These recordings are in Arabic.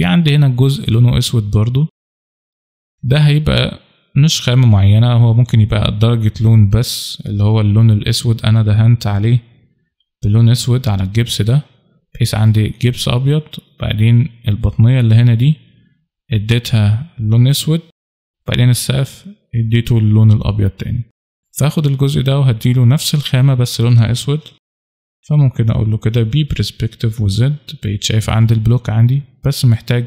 في عندي هنا الجزء لونه أسود برضو. ده هيبقى مش خامة معينة هو ممكن يبقى درجة لون بس اللي هو اللون الأسود أنا دهنت عليه بلون أسود على الجبس ده بحيث عندي جبس أبيض بعدين البطنية اللي هنا دي اديتها لون أسود بعدين السقف اديته اللون الأبيض تاني. فاخد الجزء ده وهديله نفس الخامة بس لونها أسود. فممكن أقول له كده P perspective و Z بقيت شايف عند البلوك عندي بس محتاج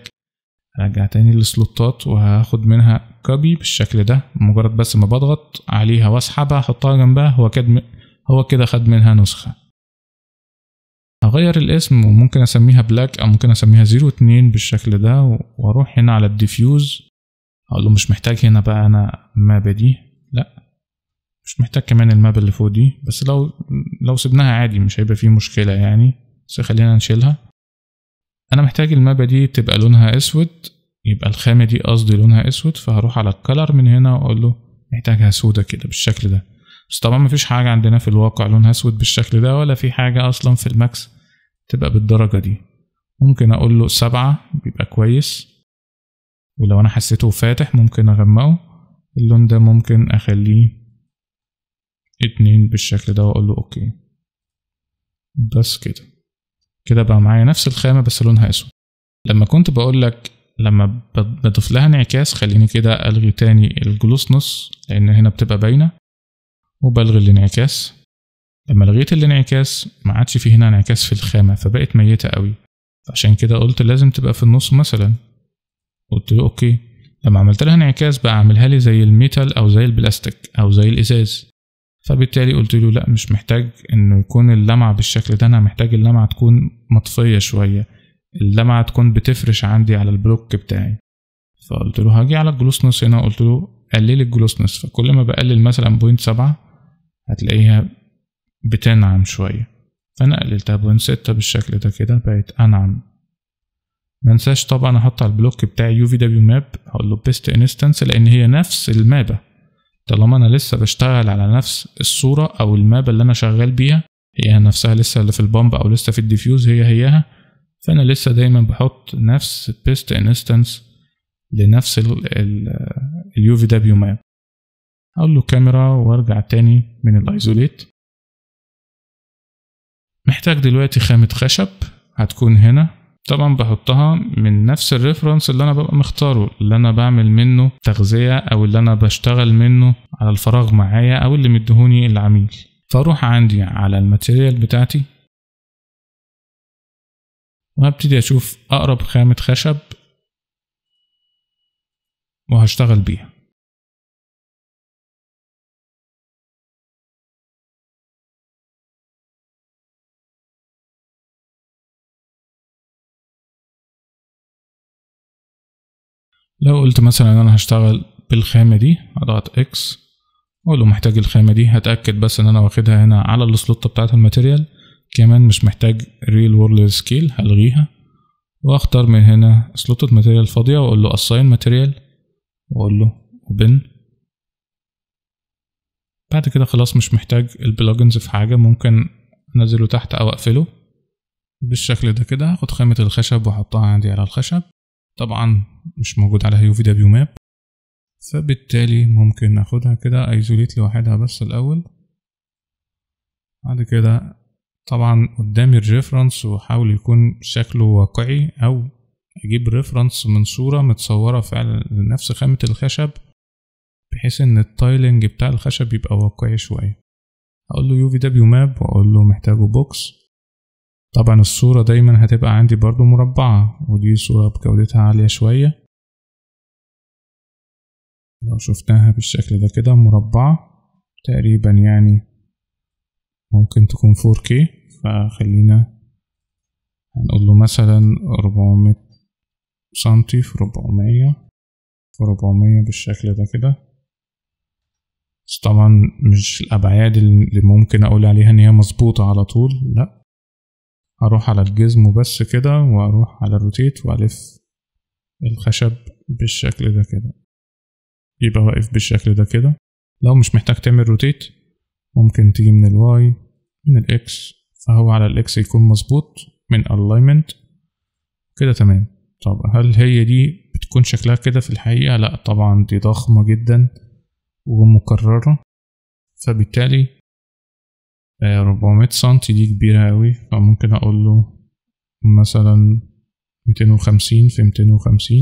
أرجع تاني لل slotات وهاخد منها copy بالشكل ده مجرد بس ما بضغط عليها واسحبها أحطها جنبها هو كده هو كده خد منها نسخة. هغير الاسم وممكن أسميها black أو ممكن أسميها زيرو اتنين بالشكل ده وأروح هنا على ال diffuse أقول له مش محتاج هنا بقى أنا مابة دي لأ مش محتاج كمان ال mapة اللي فوق دي بس لو لو سبناها عادي مش هيبقى فيه مشكلة يعني بس خلينا نشيلها. أنا محتاج ال mapة دي تبقى لونها أسود يبقى الخامة دي قصدي لونها أسود فهروح على ال color من هنا وأقول له محتاجها سودة كده بالشكل ده. بس طبعا مفيش حاجة عندنا في الواقع لونها أسود بالشكل ده ولا في حاجة أصلا في ال Max تبقى بالدرجة دي. ممكن أقول له سبعة بيبقى كويس. ولو أنا حسيته فاتح ممكن أغمقه. اللون ده ممكن أخليه اتنين بالشكل ده وأقول له أوكي. بس كده. كده بقى معايا نفس الخامة بس لونها أسود. لما كنت بقول لك لما بضيف لها انعكاس خليني كده ألغي تاني الجلوسنس لأن هنا بتبقى باينة. وبلغي الانعكاس. لما لغيت الانعكاس ما عادش فيه هنا انعكاس في الخامة فبقت ميتة قوي. عشان كده قلت لازم تبقى في النص مثلا. قلت له okay. لما عملت لها انعكاس بقى أعملها لي زي ال metal أو زي البلاستيك أو زي الإزاز. فبالتالي قلت له لا مش محتاج إنه يكون اللمعة بالشكل ده أنا محتاج اللمعة تكون مطفية شوية. اللمعة تكون بتفرش عندي على البلوك بتاعي. فقلت له هاجي على ال glossiness هنا. قلت له قلل ال glossiness. فكل ما بقلل مثلا point سبعة هتلاقيها بتنعم شوية. فأنا قللتها point ستة بالشكل ده كده بقت أنعم. منساش طبعا أحط على البلوك بتاعي UVW map هقول له paste instance لأن هي نفس ال mapة. طالما أنا لسه بشتغل على نفس الصورة أو ال mapة اللي أنا شغال بيها هي نفسها لسه اللي في ال bump أو لسه في ال diffuse هي هياها فأنا لسه دايما بحط نفس paste instance لنفس ال UVW map أقول له كاميرا وأرجع تاني من ال isolate محتاج دلوقتي خامة خشب هتكون هنا. طبعا بحطها من نفس ال reference اللي أنا ببقى مختاره اللي أنا بعمل منه تغذية أو اللي أنا بشتغل منه على الفراغ معايا أو اللي مدهوني العميل. فأروح عندي على ال material بتاعتي وهبتدي أشوف أقرب خامة خشب وهشتغل بيها. لو قلت مثلا أنا هشتغل بالخامة دي هضغط إكس له محتاج الخامة دي هتأكد بس إن أنا واخدها هنا على ال slotة بتاعة ال material. كمان مش محتاج real world scale هلغيها. وأختار من هنا slotة material فاضية وأقول له assign material وأقول له open. بعد كده خلاص مش محتاج ال plugins في حاجة ممكن أنزله تحت أو أقفله. بالشكل ده كده هاخد خامة الخشب وأحطها عندي على الخشب. طبعا مش موجود على UVW map فبالتالي ممكن ناخدها كده isolate لوحدها بس الأول. بعد كده طبعا قدامي ال reference وحاول يكون شكله واقعي أو أجيب reference من صورة متصورة فعلا لنفس خامة الخشب بحيث إن ال tiling بتاع الخشب يبقى واقعي شوية. أقول له UVW map وأقول له محتاجه box طبعا الصورة دايما هتبقى عندي برضو مربعة ودي صورة بجودتها عالية شوية. لو شفناها بالشكل ده كده مربعة تقريبا يعني ممكن تكون 4K فخلينا هنقول له مثلا 400 سنتي في 400 في 400 بالشكل ده كده. بس طبعا مش الأبعاد اللي ممكن أقول عليها إن هي مظبوطة على طول لأ. هروح على الجزم وبس كده وأروح على الروتيت وألف الخشب بالشكل ده كده. يبقى واقف بالشكل ده كده. لو مش محتاج تعمل rotate ممكن تيجي من الواي من الاكس فهو على الاكس يكون مظبوط من alignment. كده تمام. طب هل هي دي بتكون شكلها كده في الحقيقة؟ لأ طبعا دي ضخمة جدا ومكررة. فبالتالي 400 سنتي دي كبيرة أوي. فممكن أقول له مثلا 250 في 250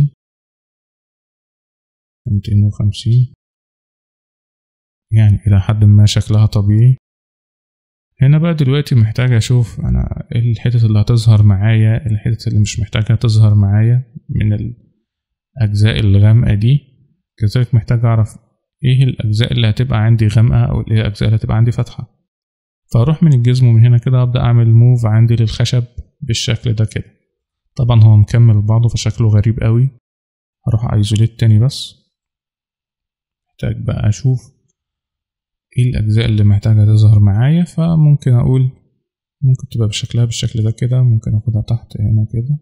250 يعني إلى حد ما شكلها طبيعي. هنا بقى دلوقتي محتاج أشوف أنا إيه الحتت اللي هتظهر معايا الحتت اللي مش محتاجة تظهر معايا من الأجزاء الغامقة دي. كذلك محتاج أعرف إيه الأجزاء اللي هتبقى عندي غامقة أو إيه الأجزاء اللي هتبقى عندي فاتحة. فأروح من الجزم ومن هنا كده أبدأ أعمل موف عندي للخشب بالشكل ده كده. طبعا هو مكمل بعضه فشكله غريب قوي. هروح ايزوليت تاني بس. محتاج بقى أشوف إيه الأجزاء اللي محتاجة تظهر معايا. فممكن أقول ممكن تبقى بشكلها بالشكل ده كده. ممكن أخدها تحت هنا كده.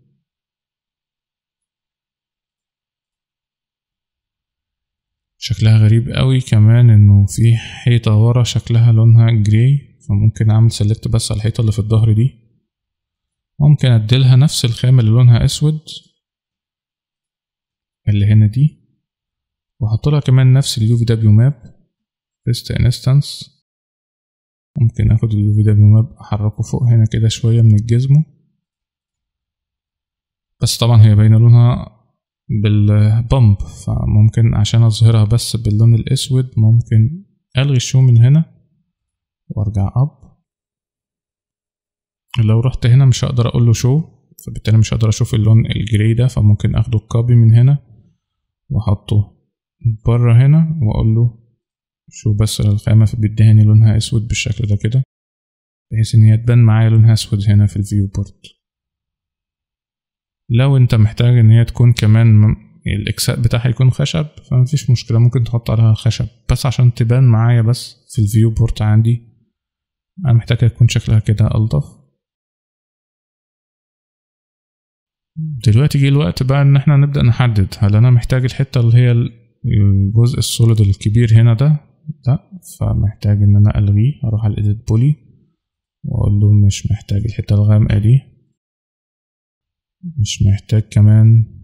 شكلها غريب قوي كمان إنه في حيطة ورا شكلها لونها gray فممكن أعمل select بس على الحيطة اللي في الظهر دي. ممكن أديلها نفس الخامة اللي لونها أسود اللي هنا دي وأحط كمان نفس ال UVW map paste instance ممكن آخد ال UVW map أحركه فوق هنا كده شوية من ال gizmo. بس طبعا هي باينة لونها بال bump فممكن عشان أظهرها بس باللون الأسود ممكن ألغي ال show من هنا. وارجع up لو رحت هنا مش هقدر أقول له show فبالتالي مش هقدر أشوف اللون ال gray ده فممكن أخده copy من هنا وأحطه بره هنا وأقول له show بس الخامة فبيديني لونها أسود بالشكل ده كده بحيث إن هي تبان معايا لونها أسود هنا في ال viewport لو أنت محتاج إن هي تكون كمان الإكساء بتاعها يكون خشب فمفيش مشكلة ممكن تحط عليها خشب بس عشان تبان معايا بس في ال viewport عندي. أنا محتاج يكون شكلها كده ألطف. دلوقتي جه الوقت بقى إن إحنا نبدأ نحدد. هل أنا محتاج الحتة اللي هي الجزء ال solid الكبير هنا ده؟ لا فمحتاج إن أنا ألغيه أروح على ال edit poly وأقول له مش محتاج الحتة الغامقة دي. مش محتاج كمان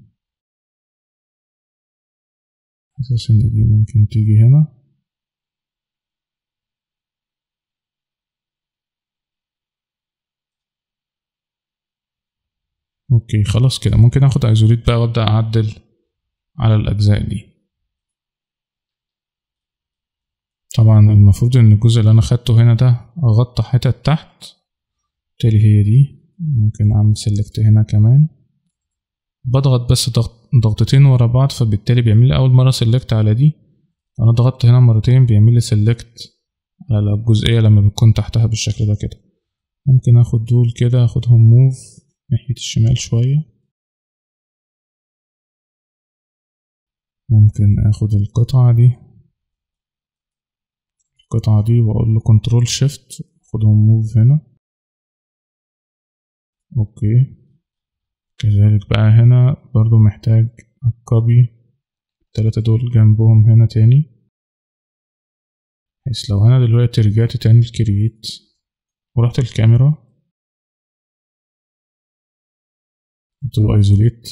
حاسس إن دي ممكن تيجي هنا. okay خلاص كده. ممكن آخد isolate بقى وأبدأ أعدل على الأجزاء دي. طبعا المفروض إن الجزء اللي أنا خدته هنا ده غطى حتت تحت بالتالي هي دي. ممكن أعمل select هنا كمان. بضغط بس ضغط ضغطتين ورا بعض فبالتالي بيعمل لي أول مرة select على دي. أنا ضغطت هنا مرتين بيعمل لي select على الجزئية لما بتكون تحتها بالشكل ده كده. ممكن آخد دول كده آخدهم move ناحية الشمال شوية. ممكن آخد القطعة دي. القطعة دي وأقول له control shift خدهم move هنا. okay. كذلك بقى هنا برضو محتاج copy التلاتة دول جنبهم هنا تاني. بحيث لو أنا دلوقتي رجعت تاني ال create ورحت الكاميرا له isolate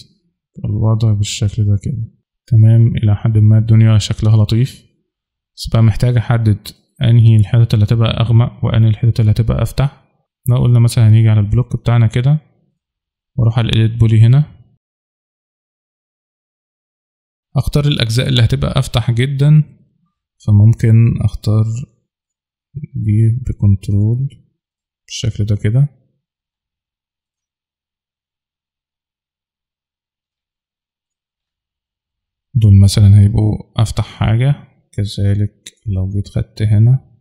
الوضع بالشكل ده كده. تمام إلى حد ما الدنيا شكلها لطيف. بس بقى محتاج أحدد أنهي الحتت اللي هتبقى أغمق وأنهي الحتت اللي هتبقى أفتح. لو قلنا مثلا هنيجي على ال block بتاعنا كده وأروح على ال edit poly هنا. أختار الأجزاء اللي هتبقى أفتح جدا. فممكن أختار دي بكنترول بالشكل ده كده. دول مثلا هيبقوا أفتح حاجة. كذلك لو جيت خدت هنا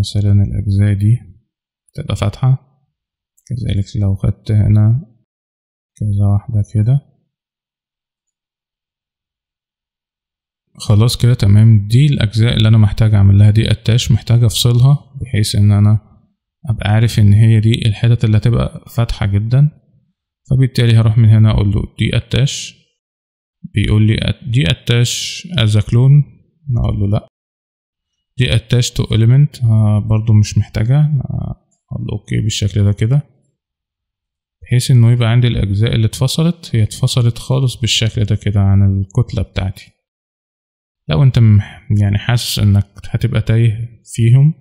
مثلا الأجزاء دي تبقى فاتحة. كذلك لو خدت هنا كذا واحدة كده. خلاص كده تمام. دي الأجزاء اللي أنا محتاج أعمل لها detach محتاج أفصلها بحيث إن أنا أبقى عارف إن هي دي الحتت اللي هتبقى فاتحة جدا. فبالتالي هروح من هنا أقول له detach بيقول لي detach as clone أقول له لأ. detach to element برضو مش محتاجة. أقول له okay بالشكل ده كده. بحيث إنه يبقى عندي الأجزاء اللي اتفصلت هي اتفصلت خالص بالشكل ده كده عن الكتلة بتاعتي. لو أنت يعني حاسس إنك هتبقى تايه فيهم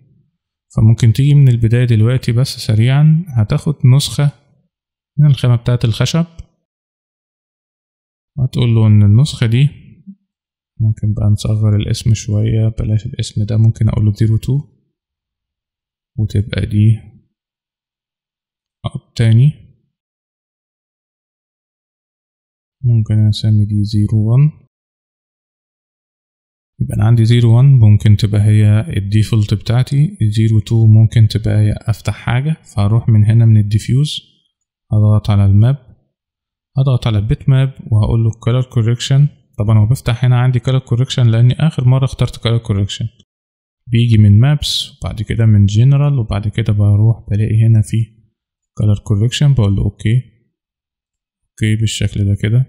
فممكن تيجي من البداية دلوقتي بس سريعا هتاخد نسخة من الخامة بتاعة الخشب وهتقول له إن النسخة دي ممكن بقى نصغر الاسم شوية بلاش الاسم ده ممكن أقول له zero two وتبقى دي up تاني. ممكن اسمي دي zero one يبقى أنا عندي zero one ممكن تبقى هي ال default بتاعتي. zero two ممكن تبقى هي أفتح حاجة فهروح من هنا من ال diffuse هضغط على ال map. هضغط على ال bitmap وهقول له color correction. طبعا هو بيفتح هنا عندي color correction لأني آخر مرة اخترت color correction. بيجي من maps وبعد كده من general وبعد كده بروح بلاقي هنا في color correction. بقول له okay okay بالشكل ده كده.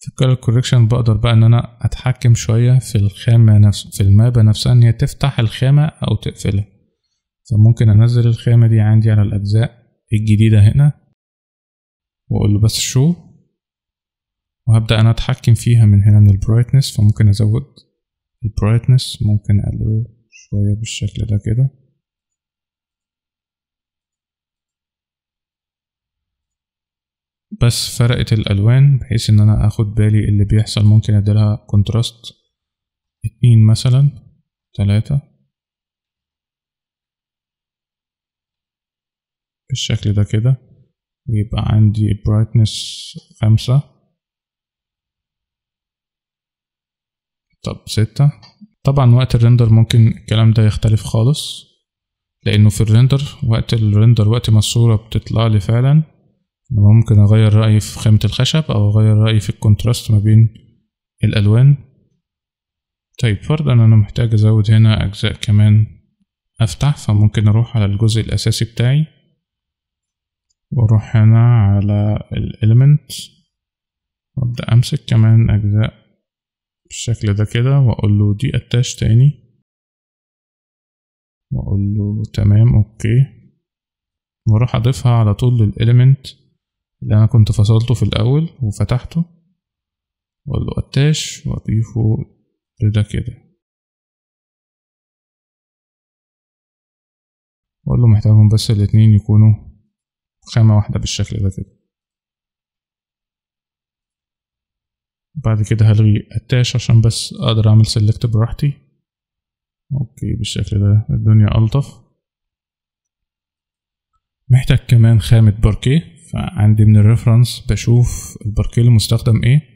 في ال color correction بقدر بقى إن أنا أتحكم شوية في الخامة نفس في ال map نفسها إن هي تفتح الخامة أو تقفلها. فممكن أنزل الخامة دي عندي على الأجزاء الجديدة هنا. وأقول له بس show؟ وهبدأ أنا أتحكم فيها من هنا من ال brightness فممكن أزود ال brightness ممكن أقلله شوية بالشكل ده كده. بس فرقت الألوان بحيث إن أنا آخد بالي اللي بيحصل ممكن اديلها contrast اتنين مثلا تلاتة. بالشكل ده كده. ويبقى عندي brightness خمسة. طب ستة. طبعا وقت ال render ممكن الكلام ده يختلف خالص لأنه في ال render وقت ال render وقت ما الصورة بتطلع لي فعلا ممكن أغير رأيي في خامة الخشب أو أغير رأيي في ال contrast ما بين الألوان. طيب فرضا أنا محتاج أزود هنا أجزاء كمان أفتح فممكن أروح على الجزء الأساسي بتاعي. وأروح هنا على ال element وأبدأ أمسك كمان أجزاء بالشكل ده كده وأقول له دي attach تاني. وأقول له تمام okay. وأروح أضيفها على طول لل element اللي أنا كنت فصلته في الأول وفتحته. وأقول له attach وأضيفه لده كده. وأقول له محتاجهم بس الاتنين يكونوا خامة واحدة بالشكل ده كده. بعد كده هلغي اتاش عشان بس أقدر أعمل select براحتي. okay بالشكل ده الدنيا ألطف. محتاج كمان خامة باركيه فعندي من ال reference بشوف الباركيه المستخدم إيه.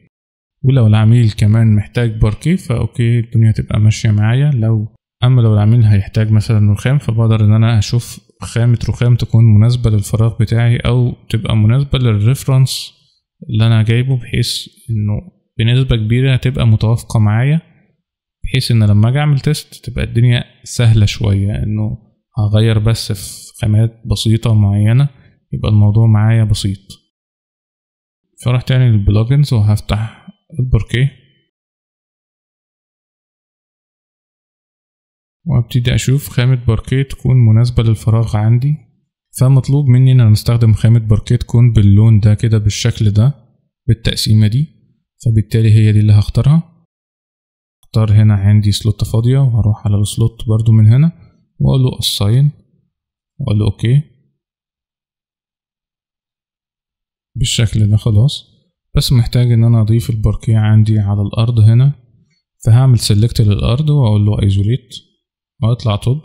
ولو العميل كمان محتاج باركيه ف okay الدنيا تبقى ماشية معايا. لو أما لو العميل هيحتاج مثلا رخام فبقدر إن أنا أشوف خامة رخام تكون مناسبة للفراغ بتاعي أو تبقى مناسبة لل reference اللي أنا جايبه بحيث إنه بنسبة كبيرة هتبقى متوافقة معايا بحيث إن لما أجي أعمل test تبقى الدنيا سهلة شوية إنه هغير بس في خامات بسيطة معينة يبقى الموضوع معايا بسيط. فراح تاني لل plugins وهفتح الباركيه وابتدي أشوف خامة باركيه تكون مناسبة للفراغ عندي. فمطلوب مني إن أنا أستخدم خامة باركيه تكون باللون ده كده بالشكل ده بالتقسيمة دي. فبالتالي هي دي اللي هختارها. أختار هنا عندي slot فاضية وهروح على ال slot برضو من هنا وأقول له assign وأقول له okay. بالشكل ده خلاص. بس محتاج إن أنا أضيف الباركيه عندي على الأرض هنا. فهعمل select للأرض وأقول له isolate وأطلع طب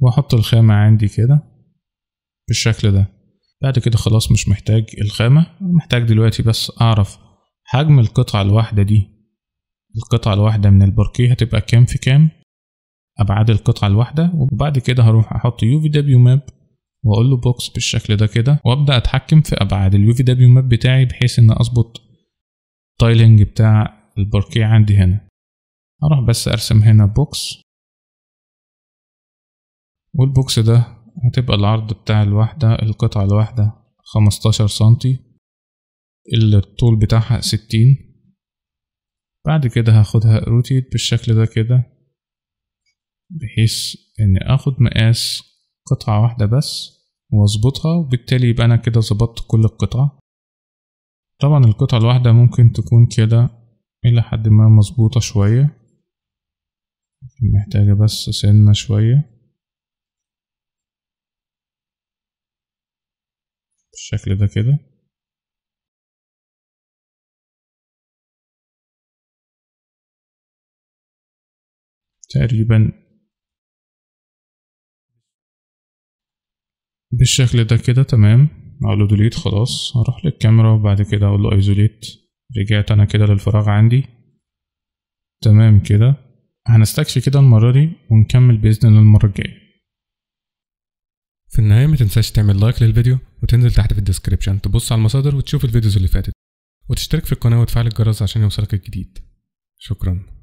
وأحط الخامة عندي كده بالشكل ده. بعد كده خلاص مش محتاج الخامة محتاج دلوقتي بس أعرف حجم القطعة الواحدة دي. القطعة الواحدة من الباركيه هتبقى كام في كام؟ أبعاد القطعة الواحدة وبعد كده هروح أحط UVW map وأقول له box بالشكل ده كده وأبدأ أتحكم في أبعاد ال UVW map بتاعي بحيث إن أظبط ال tiling بتاع الباركيه عندي هنا. هروح بس أرسم هنا box وال box ده هتبقى العرض بتاع الواحدة القطعة الواحدة خمستاشر سنتي. الطول بتاعها ستين. بعد كده هاخدها rotate بالشكل ده كده بحيث اني آخد مقاس قطعة واحدة بس وأظبطها وبالتالي يبقى أنا كده ظبطت كل القطع طبعا القطعة الواحدة ممكن تكون كده إلى حد ما مظبوطة شوية محتاجة بس سنة شوية. بالشكل ده كده. تقريبا بالشكل ده كده تمام. أقول له delete خلاص. هروح للكاميرا وبعد كده أقول له isolate رجعت أنا كده للفراغ عندي. تمام كده. هنستكفي كده المرة دي ونكمل بإذن الله المرة الجاية. في النهاية ما تنساش تعمل like للفيديو وتنزل تحت في ال description تبص على المصادر وتشوف ال videos اللي فاتت. وتشترك في القناة وتفعل الجرس عشان يوصلك الجديد. شكرا.